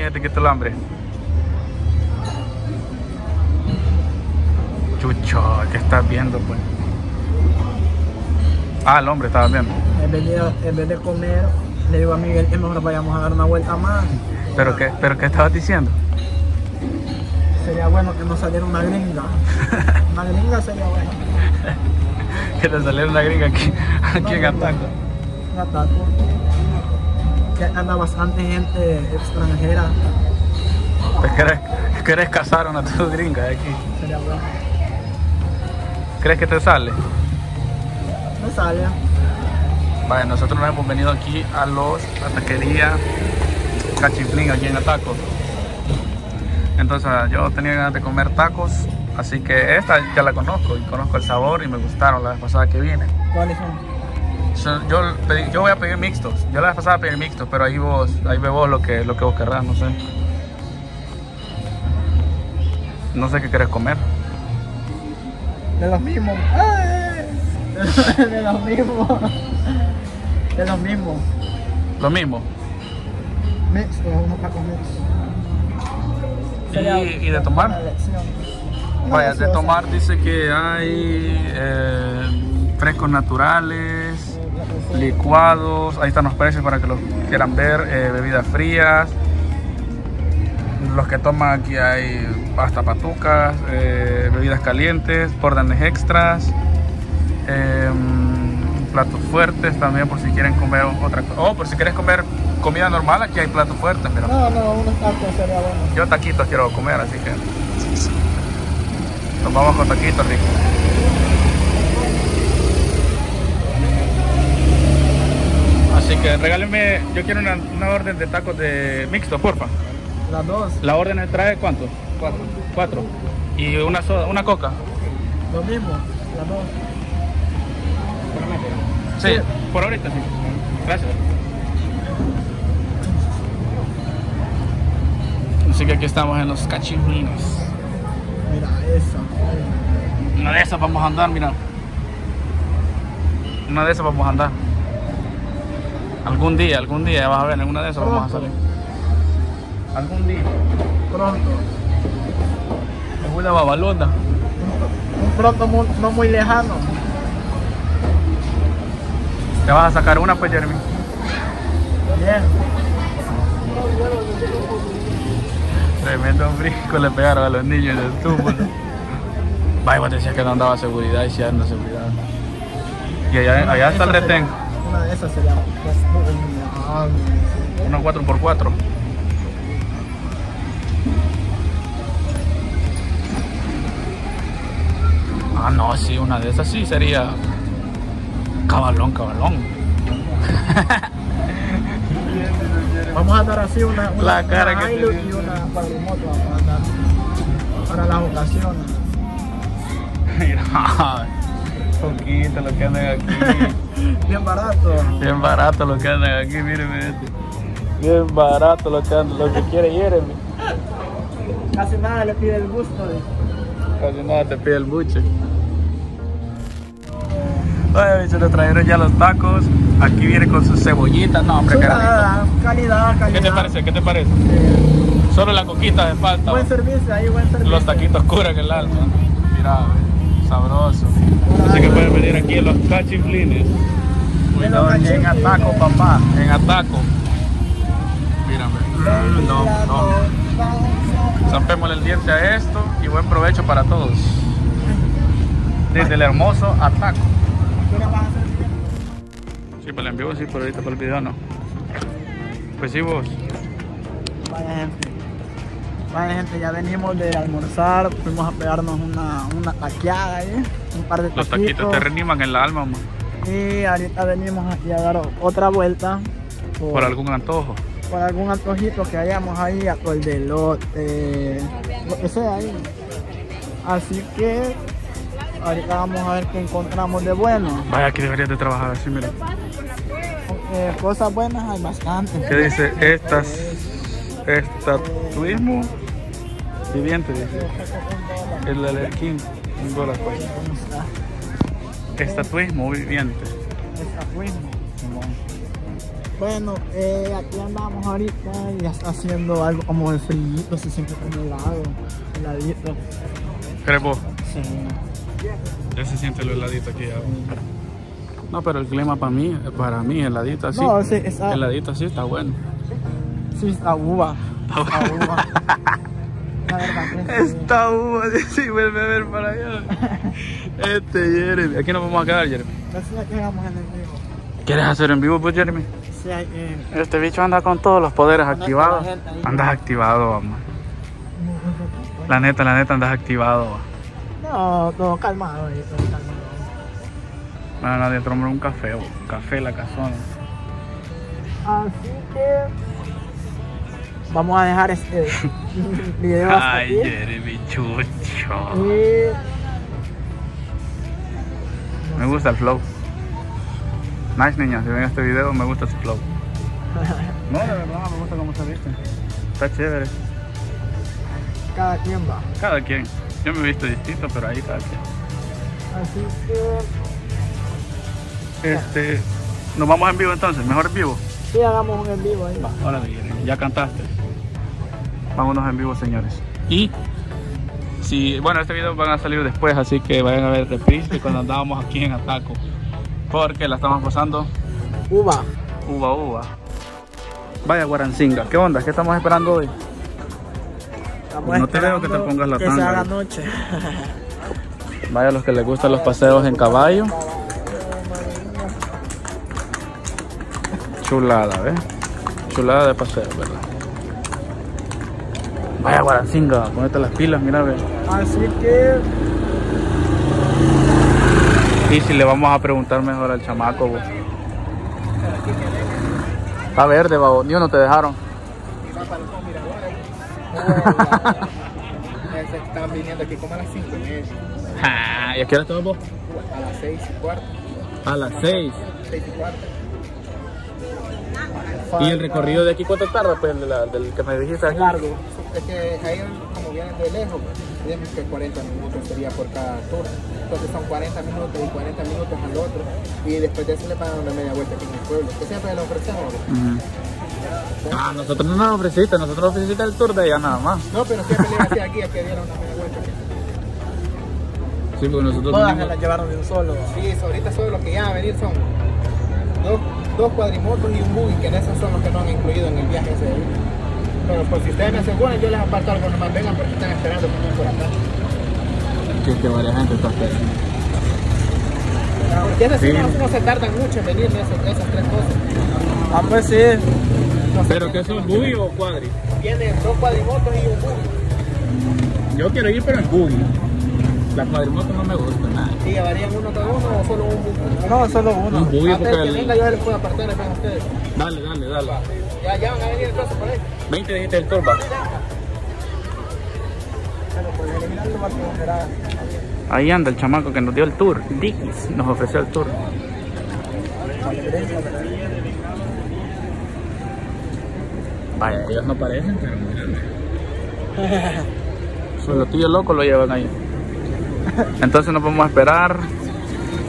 comida te quita el hambre. Chucho, ¿qué estás viendo pues? Ah, el hombre estaba viendo. En vez, de, en vez de comer, le digo a Miguel que mejor vayamos a dar una vuelta más. ¿Pero qué, pero qué estabas diciendo? Sería bueno que nos saliera una gringa. Una gringa sería bueno. que te saliera una gringa aquí, aquí en Ataco. Ataco. Que anda bastante gente extranjera. ¿Te querés, querés casar a una tu gringa de aquí? Sería bueno. ¿Crees que te sale? Me sale. Vale, nosotros nos hemos venido aquí a los a taquería Cachiflín aquí en Ataco. Entonces yo tenía ganas de comer tacos, así que esta ya la conozco y conozco el sabor y me gustaron la vez pasada que vine. ¿Cuáles son? So, Yo, pedí- yo voy a pedir mixtos. Yo la vez pasada pedí mixtos, pero ahí vos, ahí ve vos lo que, lo que vos querrás, no sé. No sé qué querés comer. De los mismos. ¡Ay! De los mismos. De los mismos. Lo mismo. Mixtos, unos tacos mixtos. ¿Y, y de tomar? Vaya, de tomar dice que hay eh, frescos naturales, licuados, ahí están los precios para que los quieran ver, eh, bebidas frías, los que toman aquí hay hasta patucas, eh, bebidas calientes, órdenes extras, eh, platos fuertes también por si quieren comer otra cosa. Oh, por si quieres comer comida normal, aquí hay platos fuertes, mira. No, no, unos tacos sería bueno. Yo taquitos quiero comer, así que nos vamos con taquitos, Rico. Así que regálenme, yo quiero una, una orden de tacos de mixto, porfa. Las dos, La orden trae cuánto? cuatro. Cuatro. Y una soda, una coca. Lo mismo, las dos. Sí, por ahorita sí. Gracias. Así que aquí estamos en los cachimbinos. Mira esa. Una de esas vamos a andar, mira. Una de esas vamos a andar. Algún día, algún día, vas a ver, en una de esas vamos a salir. Algún día. Pronto. Es una babalona. Un pronto muy- no muy lejano. Te vas a sacar una, pues, Jeremy. Bien. Tremendo brinco le pegaron a los niños en el túmulo. Vaya, vos decías que no andaba seguridad y si anda seguridad. Y allá, allá está el retén, Una de esas sería. una 4x4. Ah, no, sí, una de esas sí sería cabalón, cabalón. Vamos a dar así una, una, La cara una que Hilux y una cuadrimoto para, para las ocasiones. Mira, poquito lo que andan aquí. Bien barato. Bien barato lo que andan aquí, miren, miren. Bien barato lo que andan, lo que quiere Jeremy. Casi nada le pide el gusto. de- Casi nada te pide el buche. Oye, bicho, le trajeron ya los tacos. Aquí viene con sus cebollitas. No, hombre, rico. Ah, calidad, calidad. ¿Qué te parece? ¿Qué te parece? Eh, Solo la coquita de falta. buen servicio, ahí buen servicio. Los taquitos curan el alma. Mira, sabroso. Así que pueden venir aquí en los cachiflines. Cuidado aquí en Ataco, papá. En Ataco. Mírame. No, no. Zampémosle el diente a esto y buen provecho para todos. Desde el hermoso Ataco. Sí, para el en vivo sí, pero ahorita para el video no. Pues sí, vos. Vaya gente. Vaya gente, ya venimos de almorzar, fuimos a pegarnos una, una taqueada ahí, un par de Los taquitos. taquitos te reaniman en la alma, man, Y ahorita venimos aquí a dar otra vuelta por algún antojo. por algún antojito que hayamos ahí, de elote, lo que sea ahí. Así que ahorita vamos a ver qué encontramos de bueno. Vaya, aquí deberías de trabajar así, mira. Eh, cosas buenas hay bastantes. ¿Qué dice? Estas, estatuismo viviente, dice. El King, un dólar, pues. ¿Cómo está? Estatuismo viviente. Estatuismo. Bueno, eh, aquí andamos ahorita y ya está haciendo algo como de frío, se siente como helado, heladito. ¿Crees vos? Sí. Ya se siente lo heladito aquí. No, pero el clima para mí, para mí, heladito así. No, sí, está- Heladito así está bueno. Sí, está uva. Está uva. Verdad que sí. Esta uva, sí, vuelve a ver para allá. Este Jeremy. Aquí nos vamos a quedar, Jeremy. En el vivo. ¿Quieres hacer en vivo, pues, Jeremy? Sí, hay que... Este bicho anda con todos los poderes activados. a. Andas activado, vamos. La neta, la neta, andas activado. va. No, todo calmado todo calmado. Bueno, nadie tomó un café, bo. café la casona. Así que... Vamos a dejar este video hasta Ay, aquí. Jeremy, chucho. Y... Me gusta el flow. Nice, niña, si ven este video, me gusta su flow. No, de verdad, me gusta cómo se viste. Está chévere. Cada quien va. Cada quien. Yo me he visto distinto, pero ahí cada quien. Así que... Este, nos vamos en vivo entonces, mejor en vivo. Sí, hagamos un en vivo ahí. Ahora ya cantaste. Vámonos en vivo, señores. Y si, bueno, este video van a salir después, así que vayan a ver reprise de cuando andábamos aquí en Ataco. Porque la estamos pasando Uva. uva uva. Vaya Guarancinga, ¿qué onda? ¿Qué estamos esperando hoy? Estamos No te veo que te pongas la Que tanga. se haga noche. Vaya a los que les gustan los paseos en caballo. Chulada, ¿ves? Chulada de paseo, ¿verdad? Vaya Guarancinga, ponete las pilas, mira, ve. Así que... Y si le vamos a preguntar mejor al chamaco, bo. Está verde, babo. Ni uno te dejaron. Están viniendo aquí como a las 5 y media. ¿Y a qué hora estamos vos? A las 6 y cuarto. A las 6. 6 y cuarto. ¿Y el recorrido de aquí cuánto tarda? Pues de la- del que me dijiste largo. Es que ahí como vienen de lejos, digamos que 40 minutos sería por cada tour. Entonces son 40 minutos y 40 minutos al otro. Y después de eso le pagan una media vuelta aquí en el pueblo. Que siempre lo ofrecemos. Ujú. Ah, nosotros no nos ofreciste, nosotros ofreciste el tour de allá nada más. No, pero siempre le decía aquí a que dieran una media vuelta. Sí, porque nosotros Todas se vinimos- las llevaron de un solo. Sí, ahorita solo los que ya van a venir son dos, dos cuadrimotos y un buggy, que en esos son los que no han incluido en el viaje ese de ahí. Pero pues si ustedes me aseguran, yo les aparto algo nomás vengan porque están esperando también por acá. que, que varias gente está esperando. Porque esas sí. Sí. no, no se tardan mucho en venir esas, esas tres cosas. Ah, pues sí. ¿Pero qué son, buggy o cuadri? Vienen dos cuadrimotos y un buggy. Yo quiero ir, pero en buggy. La cuadrimoto no me gusta nada. ¿Y llevarían uno cada uno o solo un buggy? No, solo uno. Un buggy Antes porque que el- venga yo les puedo apartar acá a ustedes. Dale, dale, dale. Ya, ya van a venir entonces por ahí. 20 dijiste el. Pero pues. Ahí anda el chamaco que nos dio el tour. Dickies nos ofreció el tour. Vaya, ellos no parecen, pero mira. Su tío loco lo llevan ahí. Entonces nos vamos a esperar.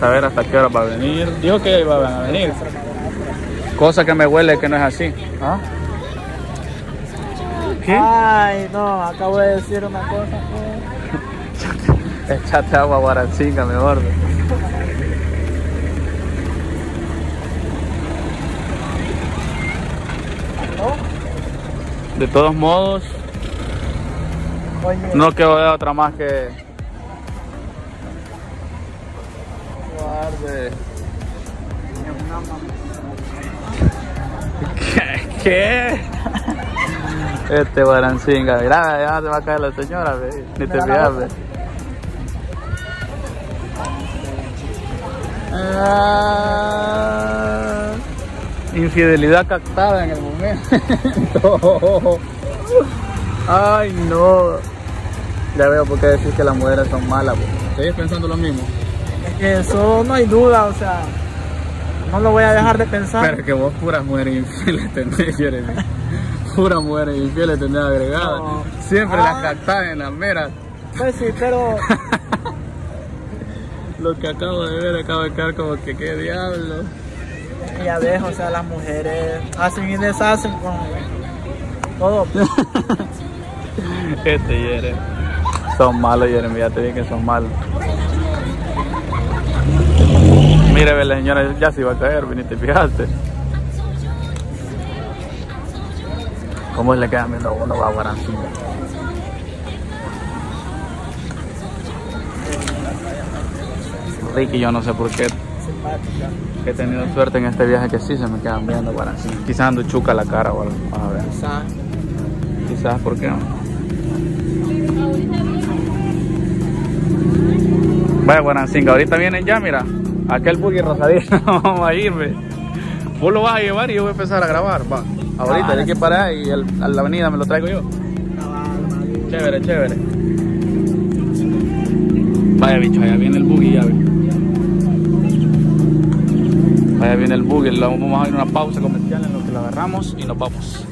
Saber hasta qué hora va a venir. Dijo que iban a venir. Cosa que me huele que no es así. ¿Ah? ¿Qué? Ay, no, acabo de decir una cosa. pues. Echate agua guaracinga mejor. De todos modos, Oye, no quedó de otra más que... guarde. ¿Qué? ¿Qué? Este guarancinga, mira, ya se va a caer la señora, ve. ni te fijas. Ah, infidelidad captada en el momento. Ay, no. Ya veo por qué decís que las mujeres son malas. pues. ¿Sigues pensando lo mismo? Es que eso no hay duda, o sea, no lo voy a dejar de pensar. Pero que vos puras mujeres infieles tenés, Jeremy. Puras mujeres infieles tenés agregadas. No. Siempre Ah. las captás en las meras. Pues sí, pero Lo que acabo de ver, acabo de quedar como que qué diablo. Y ya ves, o sea, las mujeres hacen y deshacen con todo. Este hiere. Son malos, Jeremy, ya te dije que son malos. Mire, ve, la señora ya se iba a caer, viniste, fijaste. ¿Cómo le quedan viendo uno va Guarancilla? Ricky, yo no sé por qué he tenido suerte en este viaje que sí se me quedan viendo Guarancilla. Quizás ando chuca la cara o. A ver, Quizá. quizás porque Vaya Guarancinga, ahorita vienen ya, mira. Aquel buggy rosadito, vamos a ir, ve. Vos lo vas a llevar y yo voy a empezar a grabar, va. Ahorita hay que parar y el- a la avenida me lo traigo yo. Chévere, chévere. Vaya bicho, allá viene el buggy ya, ve. Allá viene el buggy, vamos a ir a una pausa comercial en lo que lo agarramos y nos vamos.